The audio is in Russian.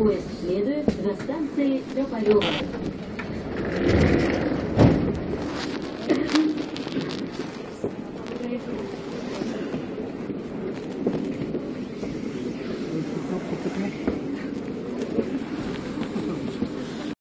Поезд следует за станцией Дополева.